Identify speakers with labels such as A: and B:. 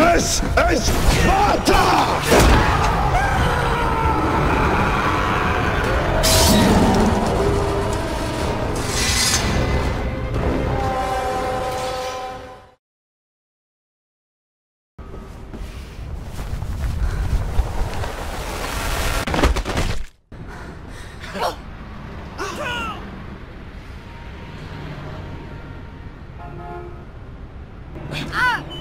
A: This is Sparta! Ah!